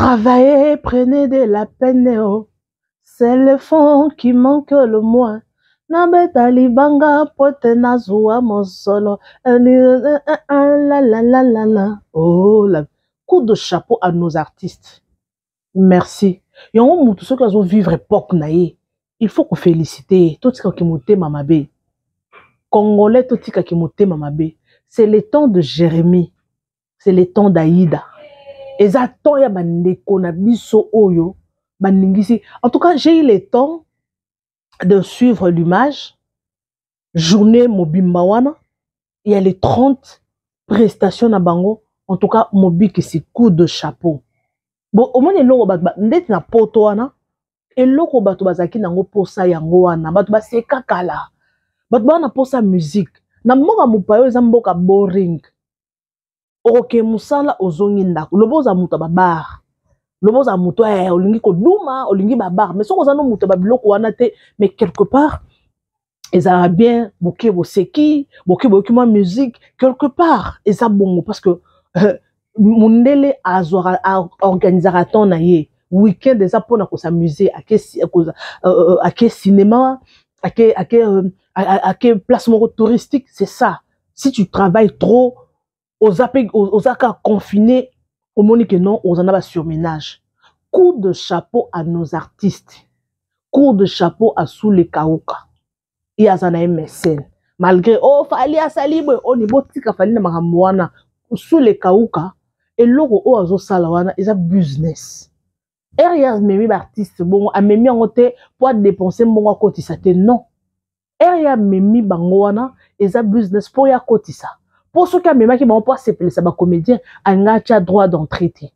Travaillez, prenez de la peine, oh. C'est le fond qui manque le moins. Nabeta libanga la la. Oh, la coup de chapeau à nos artistes. Merci. Yango mutu soki azo vivre époque na ye. Il faut ko féliciter. Totikaki motema mabe. Congolais totikaki motema mabe. C'est le temps de Jérémie. C'est le temps d'Aïda. Eza temps ya bandeko na biso oyo baningisi. En tout cas j'ai eu le temps de suivre l'image. Journée mobimba wana. Il y a les 30 prestations na bango. En tout cas mobikisi coup de chapeau. Bon omoni eloko ndeti na poto wana eloko bato bazalaki nango mposa yango wana. Bato baseka kala bato baa na mposa musique. Na mboka mopaya oyo eza mboka boring okoke mosala ozongi ndako. Loba oza moto ya babar loba oza moto eh, olingi koduma olingi babar mais soki oza no moto ya babiloko wana mais quelque part ezalaka bien boke boseki boke boyoki mwa musique. Quelque part eza bongo parce que euh, mondele azwaka organisaka temps na ye. Weekend eza mpona kosamuse ake, euh, ake cinéma ake, ake, euh, ake place moko touristique c'est ça. Si tu travailles trop ozaka confiné omoni que non ozana basurménage coup de chapeau à nos artistes. Coup de chapeau à Soule Kauka ye aza na ye mécène malgré o oh, asali boye o nibotika fali na makambo wana. Soule Kauka eloko oyo azosala wana eza business. Ere ye amemi baartiste bongo amemi yango te po adépense mbongo akotisa te. Non. Ere ye amemi bango wana eza business mpo ye akotisa mpo soki amemaki bango mpo asepelisa bacomédien alinga atya droit d'entrée te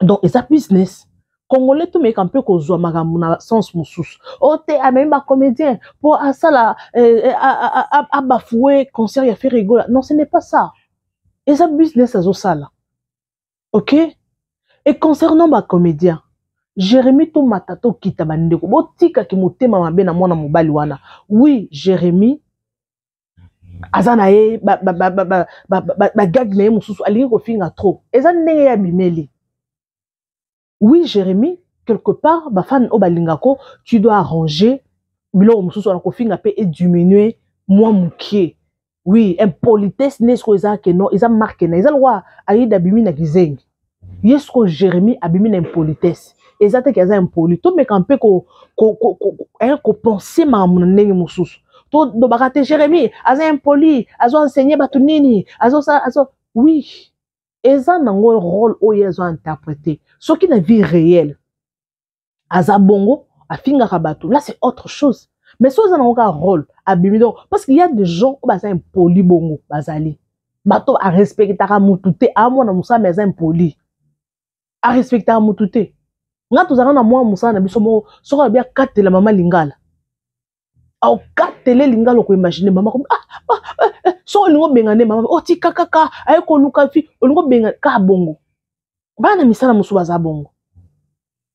donc eza business. Congolais tomeka mpe kozwa makambo na sens mosusu o te amemi bacomédien mpo asala abafue concert ya fe rigola non ce n'est pas ça. Eza business azosala ok? Et concernant bacomédien jérémi tomata tokita bandeko botikaki motema mabe na mwana mobali wana. Oui jérémi aza na ye bagage na ye mosusu alingi kofinga trop. Eza ndenge ya bimeli oui jérémi quelque part bafane oyo balingako tu dois arranger biloko mosusu wana kofinga mpe ediminue mwa mokie oui impolitesse nde sikoyo eza ke non eza marke na eza lokwa ayida abimi na kizengi ye sikoyo jérémi abimi na impolitesse eza teke aza impoli tomeka mpe kopense makambo na ndenge mosusu tolobaka te jérémi aza impoli azoensegne bato nini azosala azo oui. Eza nango rôle oyo azointerprété soki na vie réelle aza bongo afingaka bato. Là c'est autre chose. Mais so oza nango kaka rôle abimi donc. Parce qu'il y a des gens oyo baza impoli bongo bazali. Bato arespectaka mutu te amona mosala me aza impoli. Arespectaka mutu te nga tozalaka na mwa mosala na biso moko soki alobi akatela mama lingala aokatele lingala okoimagine mama komi ah, ah, ah, so olingi obenga nde mama otika kaka aye koluka fi olingi obenga kaka bongo. Bana misala mosusu baza bongo.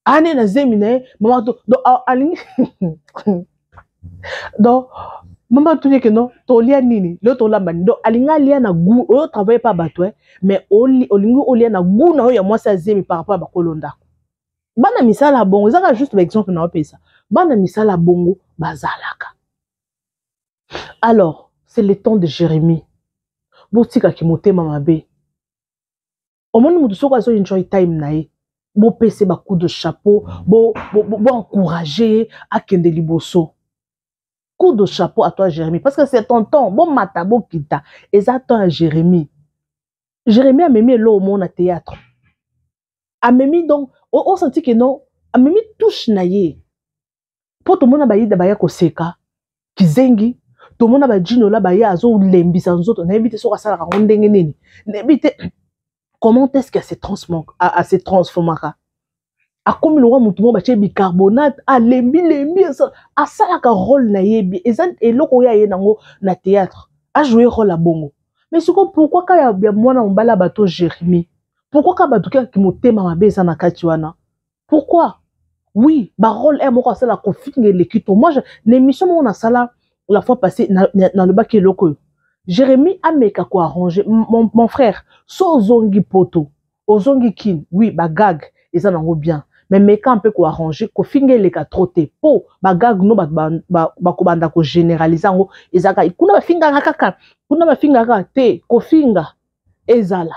Ane na zemi na ye mama to do alingi donc mama tuni ke non tolia nini? Leo tolamba nini? Donc alingi alia na gu oyo travaille pa bato mais olingi olia na gu na oyo ya mwasi azemi par rapport ya bakolo ndako. Bana misala bongo ezaka juste baexemple na opesa bana misala bongo bazalaka alors c'est le temps de jérémie. Botikaki motema mabe. Omoni motu soko azo enjoy time na ye bopesa bacoup de chapeau boencourage ye akende liboso. Coup de chapeau à toi jérémie parce que c'est ton temps. Bomata bokita eza temps ya jérémie. Jérémie amemi elo omo na théâtre. Amemi donc osenti ke non amemi touche na ye mpo tomona baya koseka kizengi tomona bajinola baya azolembisa nzoto. Nayebi te soki asalaka yango ndenge nini. Nayebi te comment est ce que ase transformaka akomi lokwa motu moko batie bicarbonate alembilembi asalaka rôle na yebi. Eza eloko oyo aye nango na théâtre ajoue rôle ya bongo. Mais sikoyo pourkui ka ya mwana mobali ya bato jérémie? Pourkui ka bato kaki motema mabe eza na kati wana? Pourquoi? Oui barôle e moko asala kofinga eleki to moi na émission moko nasala la fois passée nalobaki eloko oyo. Jérémie ameka koarrange mon, mon frère so ozongi poto. Ozongi kine oui bagag eza nango bien. Me meka mpe koarrange kofinga eleka tro te. Mpo bagag no bato bakobanda kogénéralise yango ezalaka kuna bafingaka kaka kuna bafingaka te kofinga ezala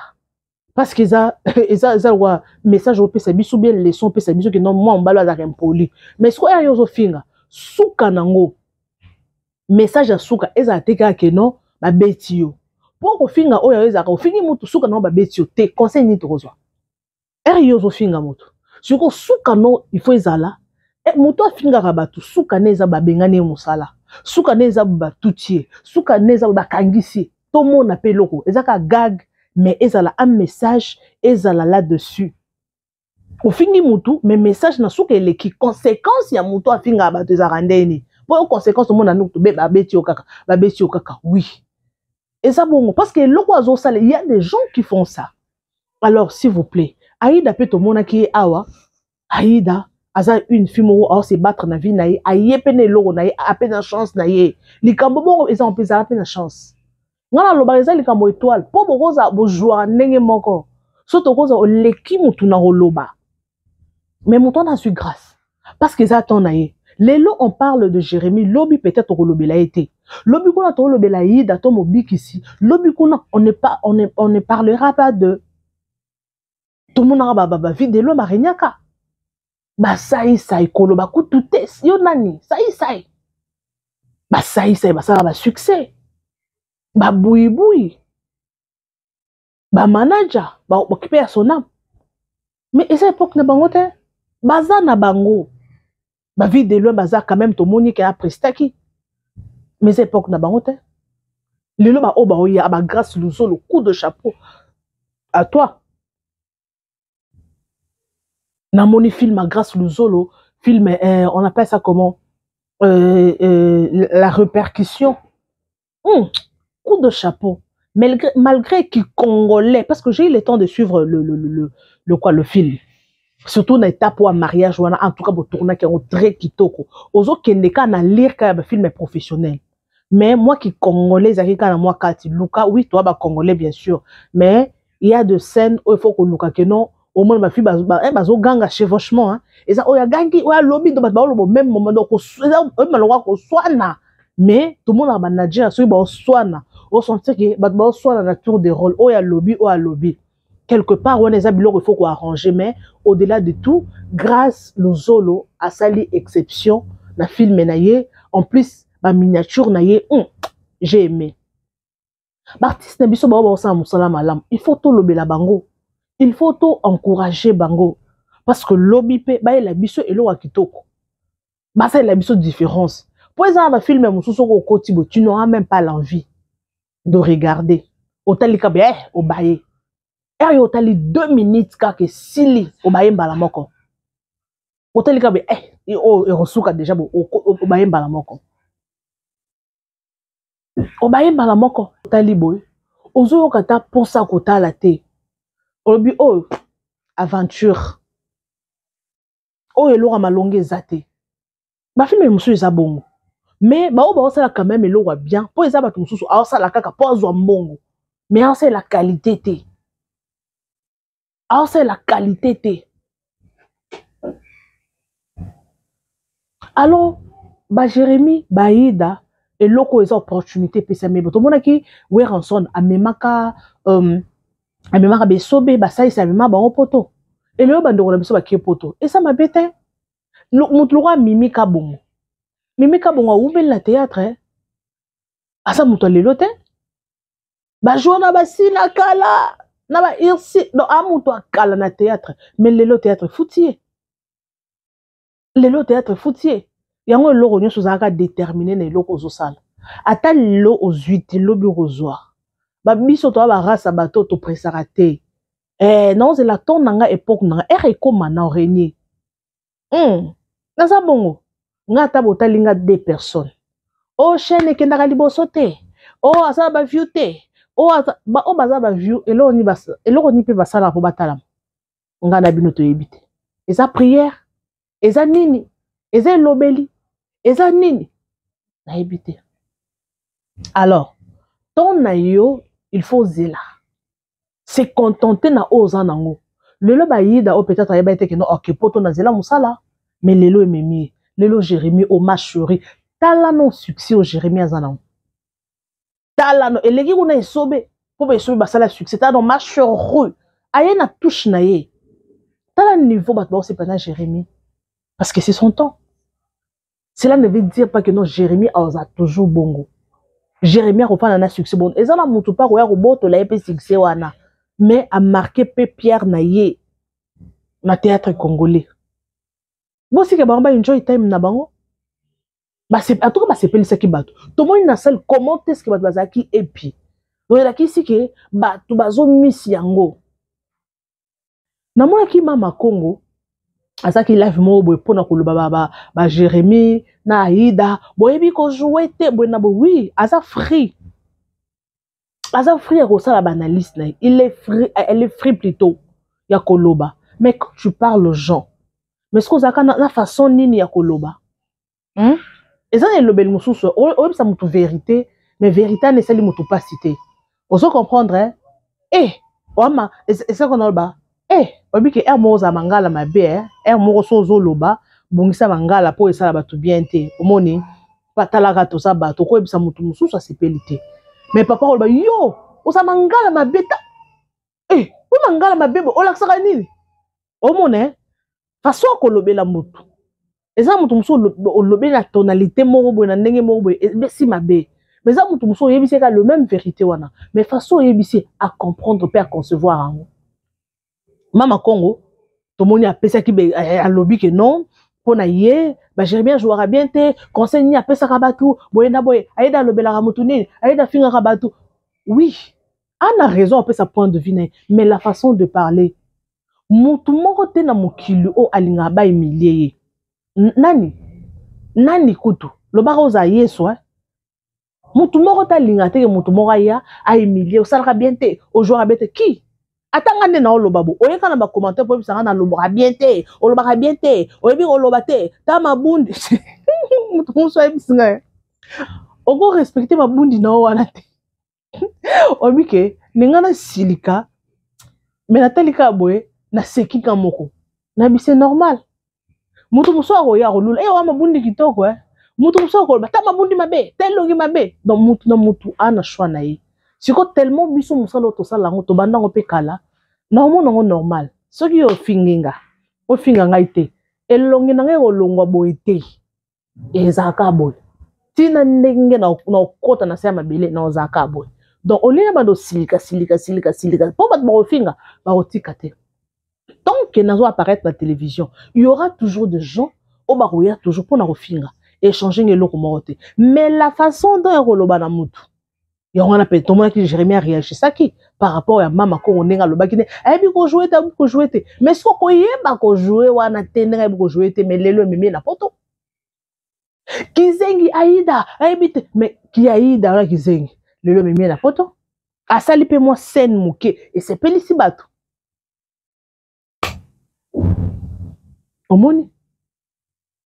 parce que eza eza eza lokwa message opesa biso bien leçon opesa biso ke non mwa mobali azalaka impoli mais sikoyo oyo ozofinga suka nango message ya suka ezala te kaka ke non babeti yo. Mpo kofinga oyo ezalaka ofingi motu suka nango babeti yo te. Conseil nini tokozwa? Ere yo ozofinga motu sikoyo suka no ifo ezala. E, motu afingaka bato suka ne eza babengani ye mosala. Suka ne eza batuti ye suka ne eza bakangisi. Ye tomona mpe eloko. Eza kaka gag mais ezala un message ezala là-dessus. Ofingi mutu mais message na suka eleki. Conséquence ya mutu afingaka bato ezalaka ndeni mpo conséquence omona nuku babeti yo kaka babeti yo kaka. Oui. Eza parce que eloko azosala il y a des gens qui font ça. Alors s'il vous plaît aïda mpe tomonaki ye awa. Aïda aza une fille moko aose battre na vie na ye aye na na ape chance na ye likambo bongo eza mpe ezala mpe na chance. Nga nalobaka eza likambo étoile. Mpo bokoza bozwaka ndenge moko so tokoza oleki motu na koloba mais moto wana azwi grâce. Parce que eza lelo on parle de jérémie. Lobi peut-être okolobela ye te lobi kuna tokolobela to mobikisi lobi kuna on ne, pas, on ne, on ne parlera pas de tomonaka bavidelo barenyaka basaisai koloba kutu te yo nani saisai basaisai basalaka basuccès babuibui bamanaja baokipe ya sonam mais eza époque na bango baza na bango bavie de loin baza quand même tomoni ke aprestaki mais époque na bango te lelo baoyo baoya bagrâce luzolo coup de chapeau à toi. Namoni film grâce luzolo film euh, on appelle ça comment? Euh, euh, la répercussion. Hum, coup de chapeau. Malgré, malgré qu'il congolais parce que j'ai eu le temps de suivre le, le, le, quoi, le film surtout na étape wa mariage wana en tout cas botournaki yango très kitoko ozokende kaka na lire kaka bafilm professionnel. Mais moi qui congolais ezalaki kaka na mwa kati luka oui toa bacongolais bien sûr. Mais il y a de scène oyo faut koluka ke non omona bafi bazoganga chevauchement eza oyo agangi oyo alobi do bato baoloba même moment oyo malongo koswana mais tomonaka banigeria soki baoswana osentir ke bato baoswana na tour de rôle oyo alobi oyo alobi quelque part wana eza biloko ifo koarrange mais au-delà de tout grâce luzolo asali exception na filme na ye en plus baminiature na ye mm, j'ai aimé. Baartiste na biso bao baosala mosala malamu il faut tolobela bango. Il faut toencourage bango. Parce que lobi mpe bayela biso eloko ya kitoko. Basalela biso différence. Mpo eza na bafilme mosusu oko okoti tu n'auras même pas l'envie de regarder. Otali kabe eh, obaye ere yo otali deux minutes kaka esili obaye mbala moko. Otali kabe eh, oyo ekosuka deja obaye mbala moko. Obaye mbala moko otali boye. Ozoyoka ta mposa kotala te. Olobi oyo aventure. Oyo eloko ya malongo eza te. Bafilme mosusu eza bongo. Mais bao baosala quand même eloko ya bien. Mpo eza bato mosusu aosala kaka mpo azwa mbongo. Mais aosalela qualité te aosalela qualité te. Alors bajeremi baida eloko eza opportunité epesami bo tomonaki weranson amemaka um, amemaka besobe basalisi amema bango poto. Elelo bandeko na biso bakie poto. Eza mabe te? Motu loko amimika bongo mimika bongo awumeli na théâtre aza moto alelo te? Bajour na basina kala na bairsi no a moto akala na théâtre mais lelo théâtre futi ye lelo théâtre futi ye yango eloko nyonso ozalaka détermine na eloko ozosala. Ata lelo ozwi te lobi kozwa babiso toya barasa bato topresaka te. Eh, naozela ton na nga époque na nga ere ekóma na naza bongo. Nga ata botali nga deux personnes. O chaîne ekendaka liboso te. O asala baview te oyo baza baview eloko nini mpe basalaka mpo batalama? Nga na bino toyebi te. Eza prière eza nini? Alors ton na il faut zela. Se contenter na oyo oza nango. Lelo bayida oyo peut-être ayeba ete keno ok mosala mais lelo ememi lelo tala no succès oyo jérémi aza nango tala no eleki kuna esobe mpo baesobe basala succès tala no mashuru aye na touche na ye. Tala niveau bato baosepa na jérémi parce que c'est son temps. Cela ne veut dire pas que non jérémi aza toujours bongo. Jérémi akofanda na succès bongo na succès wana. Mais amarke mpe pierre na ye na théâtre congolais. Time na atuka basepelisaki bato. Tomoni na sale comment est ce que bato bazalaki epi? Donc elakisi ke bato bazomisi yango. Namonaki mama congo azalaki live moko boye mpona koloba bajérémi na aida boyebi kojoue te boye na boye wi aza free. Aza free ya kosala baanalyse na ye. Il est free elle est free plutôt ya koloba. Mais quand tu parles aux gens mais soki ozalaka na façon nini ya koloba? Hmm? Eza na elobeli mosusu oyebisa motu vérité mais vérité ana esali motu mpasi te. Ozo comprendre e oama esako naloba? E oyebi ke ere moko ozala mangala mabe ere moko so ozoloba bongisa mangala mpo esala bato bien te. Omoni batalaka toza bato okoyebisa motu mosusu asepeli te. Mais papa koloba yo oza mangala mabe ta e oyo mangala mabe bo olakisaka nini? Omona façon akolobela motu eza motu mosusu olobeli na tonalité moko boye na ndenge moko boye ebesi mabe mais eza motu mosusu oyebisi eka le même vérité wana. Mais façon oyebisi acomprendre mpe aconcevoir yango mama congo tomoni apesaki alobi ke non mpo na ye bajeremie ajouaka bien te conseil nini apesaka bato boye na boye ayeda alobelaka motu nini ayeda afingaka bato oui ana raison apesa point de vue ye mais la façon de parler motu moko te na mokili oyo alingaka baemilie ye nani? Nani kutu? Lobaka ozala yesu eh? motu moko te alingaka teke motu moko aya aemilie osalaka bien te ojwaka bien te. Ki? Atanga nde na oloba bo? Oyeka na bacommentaire po oyebisanga nalobaka bien te olobaka bien te oyebi koloba te. Ta mabundi motu mosu ayebisinga okorespecte mabundi na o wana te. Oyebi ke ninga nasilika me natalika boye nasekika moko. Nayebi c'est normal motu mosu akoya kolula. E wa mabundi kitoko eh? motu mosu akoloba ta mabundi mabe ta elongi mabe. Donc motu na motu ana shwa na ye. Siko tellement biso mosala oyo tosala yango tobanda yango mpe kala. Na omona yango normal. Soki ofingi nga ofinga ngai te elongi na ngai kolongwa boye te ezalaka boye. Ntina ndenge na okota na se ya mabele na ozalaka boye. Donc olinga bando silika silika silika silika. Mpo bato bakofinga bakotika te tant que nazo apparaître na télévision il y aura toujours des gens oyo bakoya toujours mpona kofinga échanger nga eloko moko te. Mais la façon dont ya koloba na mutu yango wana mpe tomonaki jérémi aréagisaki par rapport ya mama kongo ndenge alobaki ne ayebi kojoue te ayebi kojoue te. Mais soki koyeba kojoue wana te ndenge ayebi kojoue te mais lelo ememi na poto? Kizengi aida ayebi te mais ki aida wana kizengi lelo ememi na poto? Asali mpe mwa scène moke esepelisi bato omoni?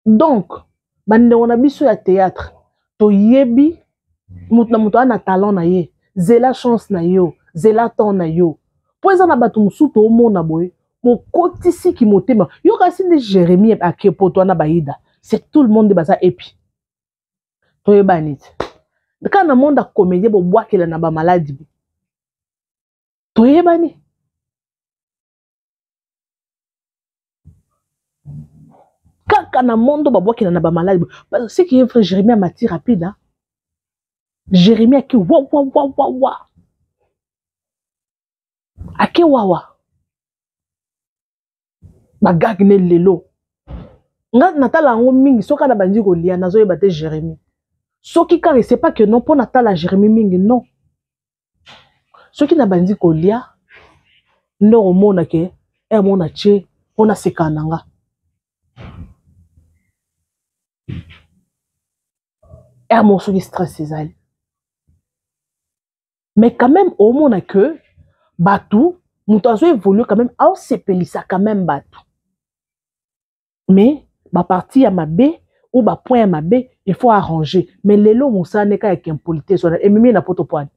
Donc bandeko na biso ya théâtre toyebi moto na moto ana talent na ye. Zela chance na yo zela temps na yo. Mpo eza na bato mosusu toomona boye bokotisiki motema. Yo kasi nde jérémi ake poto wana bayida c'est tout le monde baza epi. Toyebani te kaka na monde akomédie bobwakela na bamaladi toyebani kaka na monde babwakela na bamaladi ce qui est vrai jérémi amati rapide hein? jérémi ake wawawawawa ake wawa bagage ne lelo. Nga natala yango mingi soki ana bandi kolia nazoyeba te jérémi soki kaka c'est pas que non mpo natala jérémi mingi non. Soki na bandi kolia nde komona ke ere mona tie mpo naseka na nga ere moko soki stress ezali mais quand même omona que bato moto azo évolue quand même aosepelisa quand même bato mais baparti ya mabe ou bapoint ya mabe il faut arranger. Mais lelo mosala neka ya kimpolite wana ememi na poto poani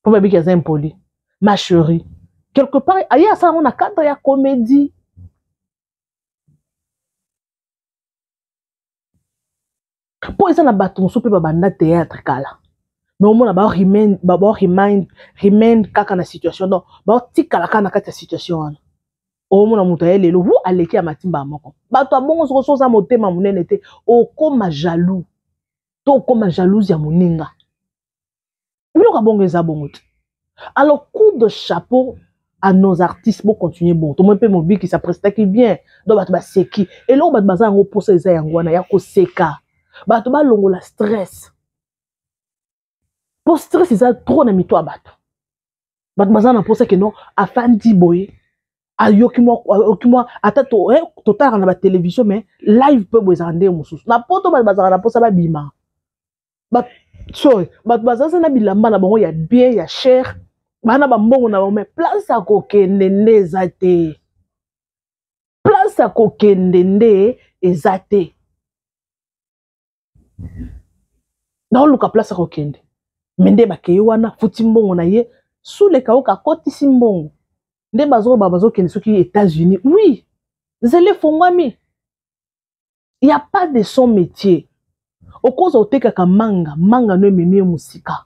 mpo babiki aza impoli ma chérie. Quelque part aye asala yango na cadre ya comédie mpo eza na bato mosusu mpe babanda théâtre kala. Me omona baoremind kaka na situation. Donc baotikala kaka na kati ya situation wana. Omona moto aye lelo hu aleki ya matimba ya moko. Bato abongo soko so oza motema monene te okóma jaloux. To okóma jalouse ya moninga. Biloko abongo eza bongo te. Alors coup de chapeau à nos artistes bocontinue bon. Tomoi mpe mobikisa prestaki bien. Donc bato baseki eloko bato baza yango mposa eza yango wana ya koseka bato balongola stress. Mpo stress eza trop na mito ya bato. Bato baza na mposa keno afandi boye. Ayoki mwa ata totalaka na batelevizio mais live mpe boye ezaka ndenge mosusu. Na poto bato bazalaka na mposa babima. Sorry bato baza na bilamba na bango ya bien ya cher. Baa na bambongo na bango mais place ya kokende nde eza te. Place ya kokende nde eza te naoluka place ya kokende. Me nde bakei wana futi mbongo na ye. Suleka oyo akotisi mbongo. Nde bazoba bazokende soki états-unis oui nzela efongwami. Ya pas de son métier. Okoza otekaka manga manga no ememi ye mosika.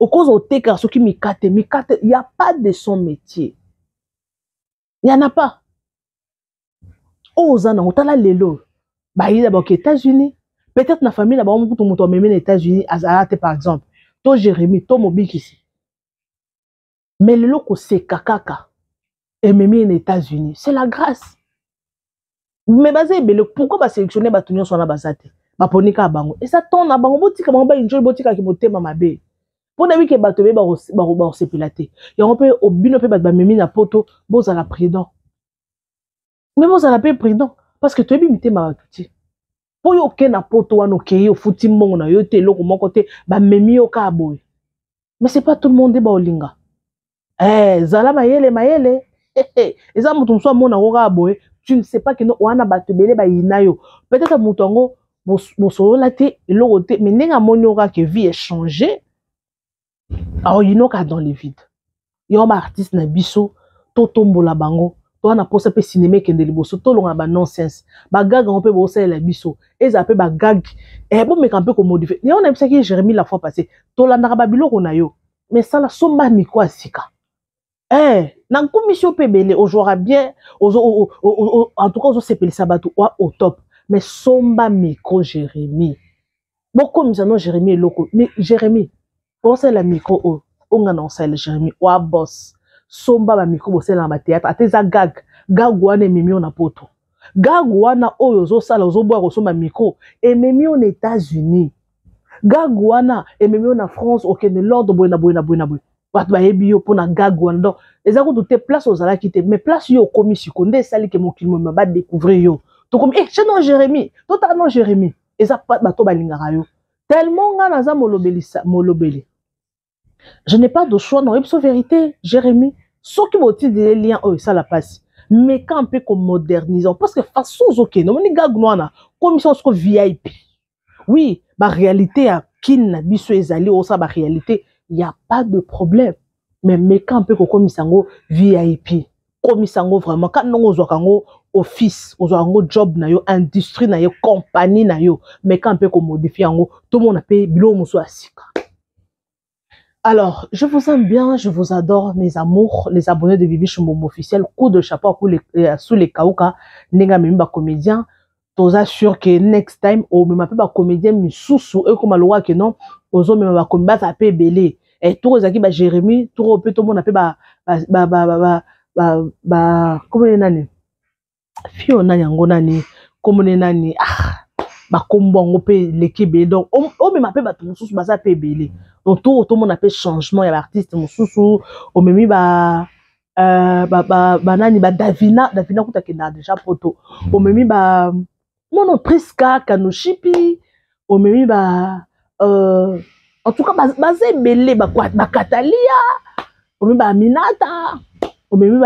Okoza otekaka soki mikate mikate ya pas de son métier. Yana pas. Oyo oza nango tala lelo. Bayida baoke états-unis peut-être na famille na bango kutu moto amemi na états-unis par exemple. To jérémi to mobikisi mais lelo koseka kaka ememi na états-unis. C'est la grâce. Me baza ebele pourquoi basélectionne bato te baponi kaka bango. Eza ton na bango botika bango baenjoy botikaki motema mabe mpo na bike bato ebe bakosepela te mpe bato bamemi na poto bozala prudent me bozala mpe prudent parce que toyebi mitema bato te oyo oke na poto wana okei ofuti mbongo na yo te eloko moko te bamemi yo kaka boye. Mais c'est pas tout le monde nde baolinga. Eh, zala mayele mayele. Eza moto mosusu amona ngo kaka boye. Tu ne sais pas keno wana bato ebele bayina yo. Peut-être moto yango bosolola te eloko te mais ndenge amoni yo kaka vie échange aoyinoka dans le vide. Yo baartiste na biso totombola bango towana mposa mpe sinema ekende liboso tolonga na banonsense bagag yango mpe bosalela biso. Ezala mpe bagag eh, bomeka mpe komodifie yango nayebisaki jérémi la fois passé tolandaka babiloko na yo mais sala somba miko ya sika. Eh, na nkomisi yo mpe ebele ozwaka bien en tout cas ozosepelisa bato au top. Mais somba micro jérémi bokomisa no jérémi eloko mais jérémi osalela micro oyo onga na osalela jérémi wa boss somba bamikro bosalela na batéâtre ata eza gag. Gag wana ememi yo na poto. Gag wana oyo ozosala ozoboya kosomba micro ememi yo na états-unis. Gag wana ememi yo na france okende lordre boye na boye na boye na boye. Bato bayebi yo mpona gag wana. Donc eza kutu te place ozalaki te. Mais place yo okomi siko nde esali ke mokili moma badécouvrir yo. Tokomi eh che non jérémi totala non jérémi eza bato balingaka yo. Tellement nga naza molobeli je n'ai pas de choix na oyebi so vérité jérémi soki botindile lien oyo esala mpasi meka mpe komodernise parce que façon ozokende omoni gagno wana komisa soko vip oui baréalité ya kine na biso ezali osala baréalité ya pas de problème. Mais meka mpe kokomisa yango vip komisa yango vraiment ka ndongo ozwaka yango office ozwaka yango job na yo industrie na yo compagnie na yo meka mpe komodifie yango tomona mpe biloko mosusu ya sika Alors, je vous aime bien, je vous adore, mes amours, les abonnés de Bibi Chumbombo officiel. Coup de chapeau à les, euh, sous les kauka, nenga mimi ba comédien. Toza sûr que next time, o me m'appelle ba comédien misusu, e comme aloa que non, ozo me ba comédien ba pe belé. Et tout zaki ba Jérémy, tout peu tout monde appelle ba ba ba ba ba ba ba comment est nani? Fio nani yango nani? Comment est nani? Ah, bakombo yango mpe leki ebele. Donc omema mpe bato mosusu baza mpe ebele. Donc to tomona mpe changement ya baartiste mosusu omemi ba uh, banani ba, ba badavina davina kuta akendaka déjà poto. Omemi ba mono priska kanoshipi omemi ba uh, en tout cas baza ebele bakatalia omemi baaminata omemi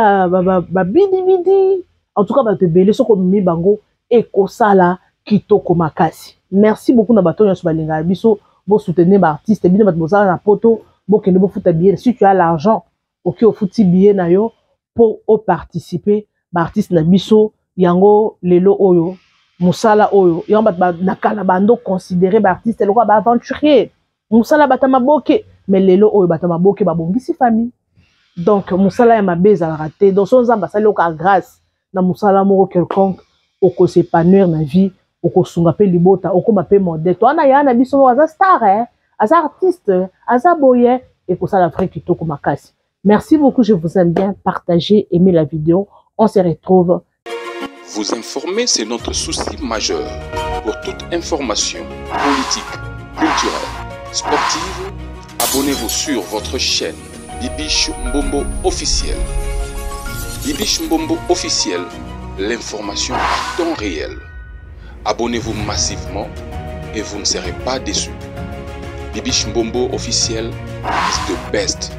babidibidi en tout cas bato ebele soki omemi bango ekosala kitoko makasi. Merci beaucoup na bato nyonso balingaka biso bosoutenir baartiste bino bato bozala na poto bokende bofuta billet. Si tu as l'argent oki ofuti billet na yo mpo oparticipe baartiste na biso yango lelo oyo mosala oyo. Yango bato na kala bando considere baartiste lokola baaventurier. Mosala bato ya maboke mais lelo oyo bato ya maboke babongisi famille. Donc mosala ya mabe ezalaka te. Donc so nzambe asali oka grâce na mosala moko quelconque okosepanouir na vie libota aza star makasi merci beaucoup je vous aime bien partagez aimez la vidéo on se retrouve Vous informer, c'est notre souci majeur. Pour toute information politique, culturelle, sportive, abonnez-vous sur votre chaîne Bibiche Mbombo officiel. Bibiche Mbombo officiel, l'information en temps réel. Abonnez-vous massivement et vous ne serez pas déçus. Bibiche Mbombo officiel is the best